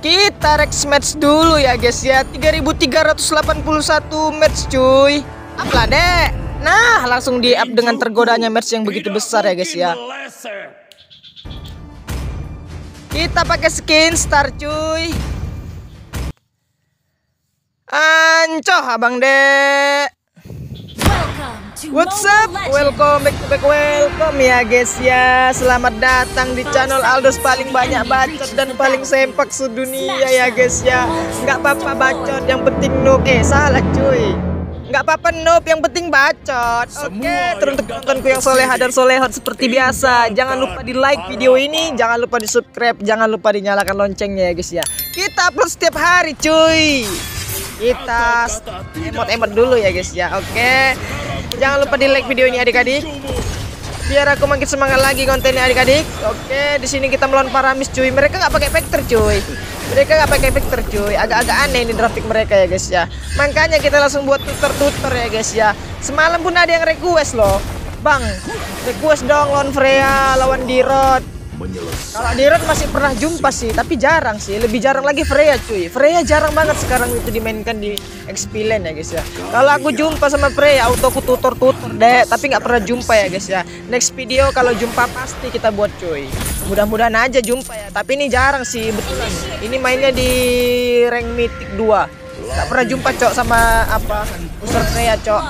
Kita rex match dulu ya guys ya. 3381 match cuy. Uplah dek. Nah langsung di up dengan tergodanya match yang begitu besar ya guys ya. Kita pakai skin star cuy. Ancoh abang dek What's up? Welcome back to back. Welcome ya guys ya. Selamat datang di channel Aldos paling banyak bacot dan paling sempak sedunia ya guys ya. Nggak apa-apa bacot yang penting noob. Eh salah cuy. Nggak apa-apa noob yang penting bacot. Oke teruntuk penontonku yang soleha dan solehot seperti biasa. Jangan lupa di like video ini Jangan lupa di subscribe Jangan lupa dinyalakan loncengnya ya guys ya. Kita upload setiap hari cuy. Kita emot-emot dulu ya guys ya. Oke jangan lupa di like video ini adik-adik. Biar aku makin semangat lagi kontennya adik-adik. Oke di sini kita melawan paramis cuy. Mereka nggak pakai vector cuy. Mereka nggak pakai vector cuy. Agak-agak aneh ini grafik mereka ya guys ya. Makanya kita langsung buat tutor-tutor ya guys ya. Semalam pun ada yang request loh. Bang request dong lawan Freya lawan Dirot kalau Dirot masih pernah jumpa sih, tapi jarang sih. Lebih jarang lagi Freya cuy. Freya jarang banget sekarang itu dimainkan di XP Lane ya guys ya. Kalau aku jumpa sama Freya, auto aku tutor-tutor deh. Tapi nggak pernah jumpa ya guys ya. Next video kalau jumpa pasti kita buat cuy. Mudah-mudahan aja jumpa ya. Tapi ini jarang sih betulan. Ini mainnya di rank mythic 2. Gak pernah jumpa cok sama apa user Freya cok.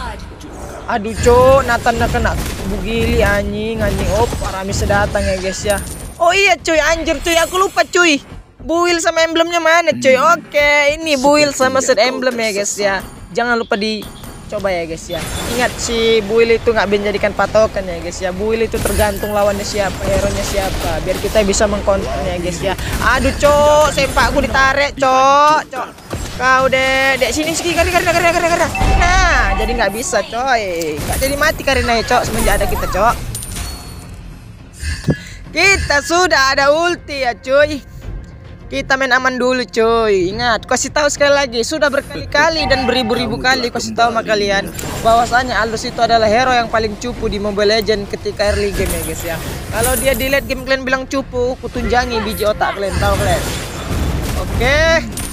Aduh cok, Nathan kena bugili anjing anjing. Oh, Paramis datang ya guys ya. Oh iya cuy, anjir cuy, aku lupa cuy. Buil sama emblemnya mana cuy? Oke, ini buil sama set emblem ya guys ya. Jangan lupa dicoba ya guys ya. Ingat si buil itu nggak menjadikan patokan ya guys ya. Buil itu tergantung lawannya siapa, hero nya siapa. Biar kita bisa mengkontrol ya guys ya. Aduh cok, sempakku ditarik cok, cok. Kau deh, dek sini sini karena karena karena karena karena. Nah, jadi nggak bisa coy. Gak jadi mati karena ya cok semenjak ada kita cok. Kita sudah ada ulti ya cuy. Kita main aman dulu cuy. Ingat kasih tahu sekali lagi Sudah berkali-kali dan beribu-ribu kali kasih tahu sama kalian bahwasanya Aldous itu adalah hero yang paling cupu di Mobile Legend ketika early game ya guys ya. Kalau dia di late game kalian bilang cupu Kutunjangi biji otak kalian tahu kalian? Oke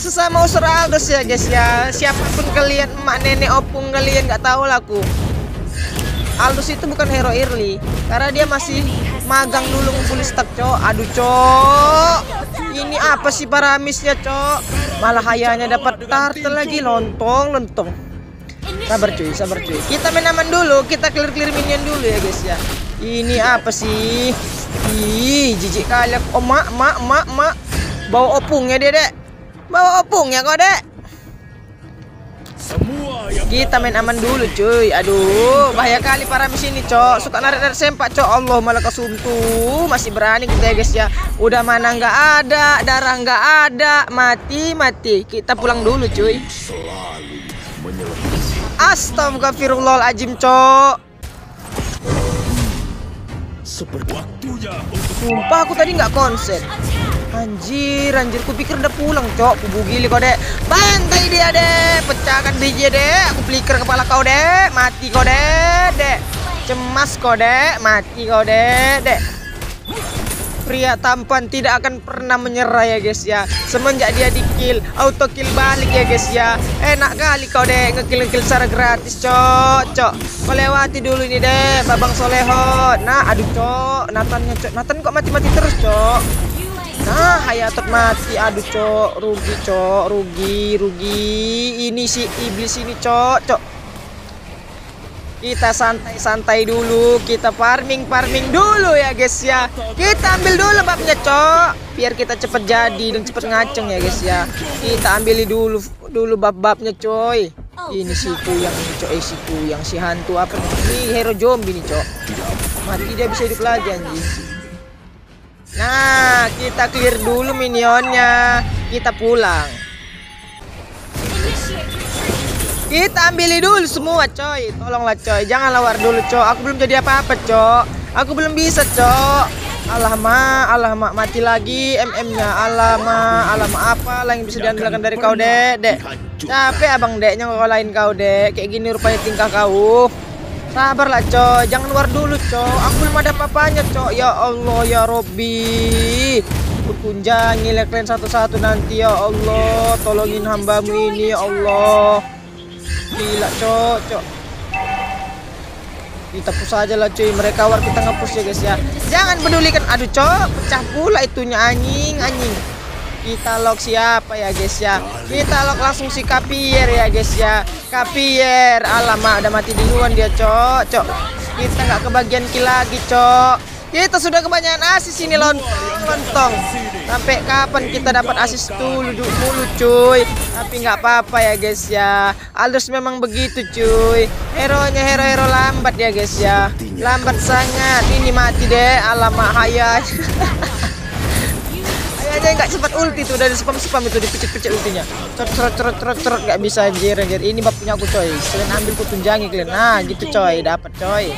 Sesama user Aldous ya guys ya. Siapa pun kalian emak nenek opung kalian nggak tahu lah aku Aldous itu bukan hero early karena dia masih magang dulu ngumpulin stack cok. Aduh cok. Ini apa sih paramisnya cok? Malah hayanya dapat turtle lagi. Lontong lontong. Sabar cuy sabar cuy. Kita main aman dulu. Kita clear clear minion dulu ya guys ya. Ini apa sih? Ih jijik kali oh mak mak mak mak. Bawa opungnya dek bawa opungnya kok dek kita main aman dulu cuy. Aduh bahaya kali para sini cok. Suka narik-narik sempak cok. Allah malah kesuntu Masih berani kita ya guys ya. Udah mana nggak ada Darah nggak ada. Mati mati. Kita pulang dulu cuy. Astagfirullahaladzim cok. Sumpah aku tadi nggak konsen Anjir, anjir, ku pikir udah pulang, cok. Ku bugili kau, dek. Bantai dia, dek. Pecahkan biji, dek. Aku flicker kepala kau, dek. Mati kau, dek, dek. Cemas kau, dek. Mati kau, dek, dek. Pria tampan tidak akan pernah menyerah ya guys ya Semenjak dia di kill Auto kill balik ya guys ya Enak kali kau dek Ngekill-ngekill secara gratis cok Cok Kau lewati dulu ini dek Babang Solehot Nah aduh cok Nathannya cok Nathan kok mati-mati terus cok Nah, Hayatot mati. Aduh, cok. Rugi, cok. Rugi, rugi. Ini si iblis ini, cok. Cok. Kita santai-santai dulu. Kita farming-farming dulu ya, guys ya. Kita ambil dulu babnya, cok. Biar kita cepet jadi dan cepet ngaceng ya, guys ya. Kita ambil dulu dulu bab-babnya, coy. Ini si yang cok. Eh, si yang si hantu apa nih? Ini hero zombie nih, cok. Mati dia bisa hidup lagi anjing. Nah, kita clear dulu minionnya. Kita pulang. Kita ambil dulu semua, coy. Tolonglah, coy. Jangan lawar dulu, coy. Aku belum jadi apa-apa, coy. Aku belum bisa, coy. Allah ma, Allah ma, mati lagi MM-nya. Allah ma, Allah ma apa lah bisa diandalkan dari kau, Dek? Dek. Capek abang Deknya lain kau, Dek. Kayak gini rupanya tingkah kau. Sabarlah coy, jangan war dulu coy. Aku belum ada apa-apanya coy. Ya Allah ya Robbi. Aku tunjangi kalian satu-satu nanti ya Allah. Tolongin hambamu ini ya Allah. Gila cok cok. Kita push aja lah cuy. Mereka war kita ngepush ya guys ya. Jangan pedulikan. Aduh cok. Pecah pula itunya. Anjing anjing kita lock siapa ya guys ya? Kita lock langsung si kapier ya guys ya. Kapier alamak udah mati duluan dia cok cok. Kita nggak kebagian kill lagi cok. Kita sudah kebanyakan asis ini lontong lontong. Sampai kapan kita dapat asis dulu mulu cuy? Tapi nggak apa-apa ya guys ya. Aldous memang begitu cuy. Hero nya hero-hero lambat ya guys ya. Lambat sangat. Ini mati deh alamak hayat aja nggak sempat ulti tuh dari spam spam itu dipicit-picit ultinya cerot cerot cerot cerot cerot nggak bisa anjir anjir ini bab punya aku coy kalian ambil ku tunjangi kalian nah gitu coy dapat coy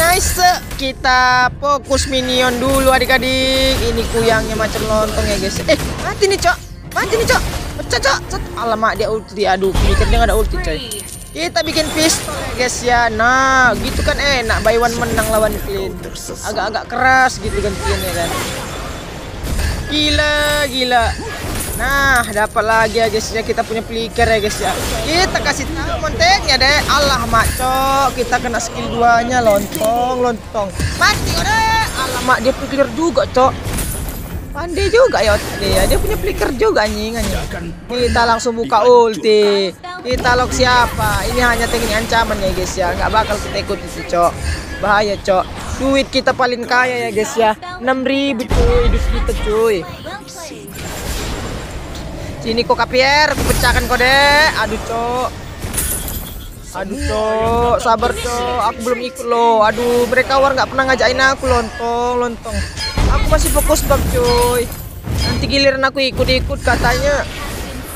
Nice, kita fokus minion dulu adik-adik. Ini kuyangnya macam lontong ya guys. Eh, mati nih cok, mati nih cok. Pecah cok. Alamak dia ulti. Aduh, mikir dia ada ulti coy. Kita bikin pistol ya guys ya. Nah, gitu kan enak. Buy one menang lawan clean. Agak-agak keras gitu kan clean ya kan. Gila, gila. Nah, dapat lagi ya guys ya kita punya flicker ya guys ya. Kita kasih tahu monteknya deh. Allah maco, kita kena skill duanya lontong, lontong. Mati deh. Allah mak dia flicker juga, Cok. Pandai juga ya dia. Dia punya flicker juga anjing anjing. Kita langsung buka ulti. Kita lock siapa? Ini hanya teknik ancaman ya guys ya. Nggak bakal kita ikut itu, Cok. Bahaya, Cok. Duit kita paling kaya ya guys ya. 6000 cuy, duit kita cuy. Sini kok kapier, aku pecahkan kode. Aduh, Cok. Aduh, Cok. Sabar, Cok. Aku belum ikut loh. Aduh, mereka war nggak pernah ngajakin aku lontong, lontong. Aku masih fokus bab, cuy. Nanti giliran aku ikut-ikut katanya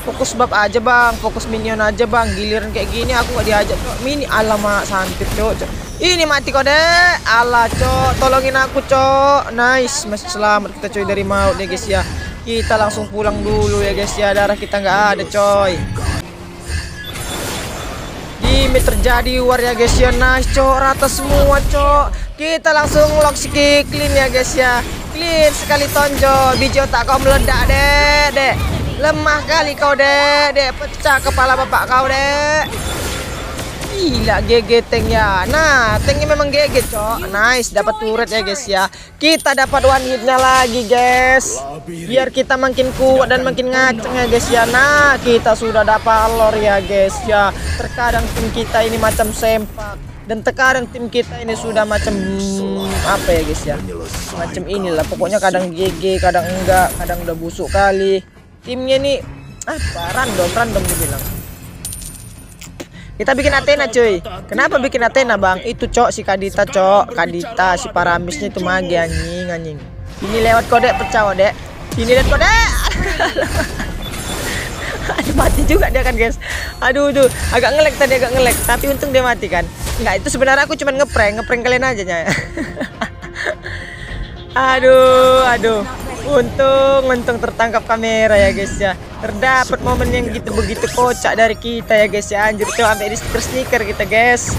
fokus bab aja bang. Fokus minion aja bang. Giliran kayak gini aku nggak diajak cok. Mini alamak santit cok, cok. Ini mati kode. Ala cok. Tolongin aku cok. Nice. Masih selamat kita coy dari maut ya guys ya. Kita langsung pulang dulu ya guys ya. Darah kita nggak ada coy. Gimi terjadi war ya guys ya. Nice cok. Rata semua cok. Kita langsung lock si clean ya guys ya. Clean sekali tonjol. Biji tak kau meledak deh deh lemah kali kau deh deh pecah kepala bapak kau deh Gila GG tank ya. Nah tanknya memang GG cok. Nice dapat turret ya guys ya. Kita dapat one hitnya lagi guys. Biar kita makin kuat dan makin ngaceng ya guys ya. Nah kita sudah dapat lore ya guys ya. Terkadang tim kita ini macam sempak. Dan terkadang tim kita ini sudah macam apa ya guys ya? Macam inilah. Pokoknya kadang GG kadang enggak kadang udah busuk kali timnya nih apa random random dibilang kita bikin Athena cuy. Kenapa bikin Athena bang? Itu cok si Kadita cok. Kadita si Paramisnya itu magi anjing anjing. Ini lewat kode pecah kode Ini lihat kode. Aduh mati juga dia kan guys. Aduh tuh agak ngelek tadi agak ngelek Tapi untung dia mati kan. Enggak itu sebenarnya aku cuma ngeprank Ngeprank kalian aja nya Aduh aduh Untung, untung tertangkap kamera ya guys ya. Terdapat momen yang gitu begitu kocak dari kita ya guys ya. Anjir tuh sampai di stiker-stiker kita guys.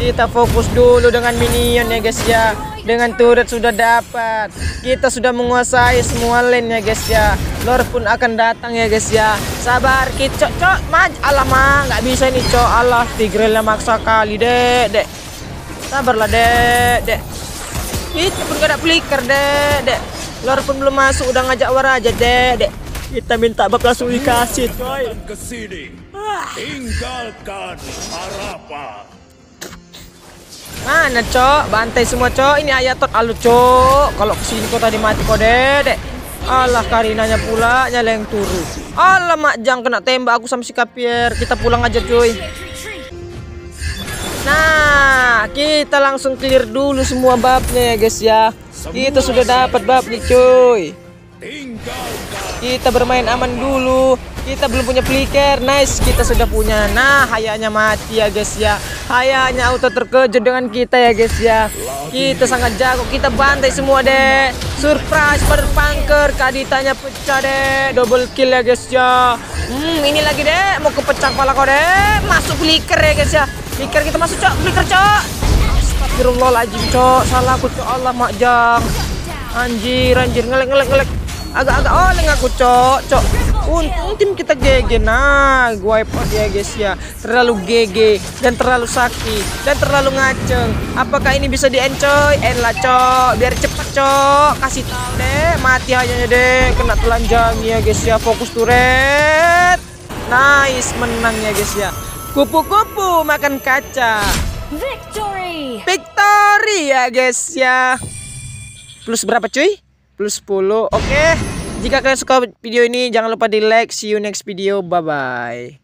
Kita fokus dulu dengan minion ya guys ya. Dengan turret sudah dapat. Kita sudah menguasai semua lane ya guys ya. Lord pun akan datang ya guys ya. Sabar kita cok maj alamak nggak bisa nih cok Allah Tigrealnya maksa kali dek dek. Sabarlah dek dek. Kita pun gak ada flicker dek dek. Lor pun belum masuk udah ngajak war aja dek, dek. Kita minta bab langsung dikasih coy. Tinggalkan harapan. Mana cok? Bantai semua cok. Ini ayatot alu cok. Kalau ke sini kok tadi mati kok dek. Allah karinanya pula nyaleng turu. Allah mak jang kena tembak aku sama si kapier. Kita pulang aja cuy. Nah, kita langsung clear dulu semua babnya ya guys ya. Kita sudah dapat bab nih cuy. Kita bermain aman dulu. Kita belum punya flicker. Nice, kita sudah punya. Nah, hayanya mati ya guys ya. Hayanya auto terkejut dengan kita ya guys ya. Kita sangat jago. Kita bantai semua deh. Surprise pada punker. Kaditanya pecah deh. Double kill ya guys ya. Hmm, ini lagi deh. Mau kepecah kepala kau. Masuk flicker ya guys ya. Flicker kita masuk cok. Flicker cok. Astagfirullahaladzim cok Salah aku cok Allah makjang Anjir, anjir, ngelek, ngelek, ngelek. Agak-agak oleng aku, cok, cok. Untung tim kita GG. Nah, gue out ya guys ya. Terlalu GG dan terlalu sakit dan terlalu ngaceng. Apakah ini bisa diencoy? En lah, cok. Biar cepet, cok. Kasih tahu deh, mati aja deh. Kena telanjang ya guys ya. Fokus turret. Nice, menang ya guys ya. Kupu-kupu makan kaca. Victory! Victory ya guys ya. Plus berapa cuy? Plus 10. Oke. Jika kalian suka video ini jangan lupa di like. See you next video. Bye bye.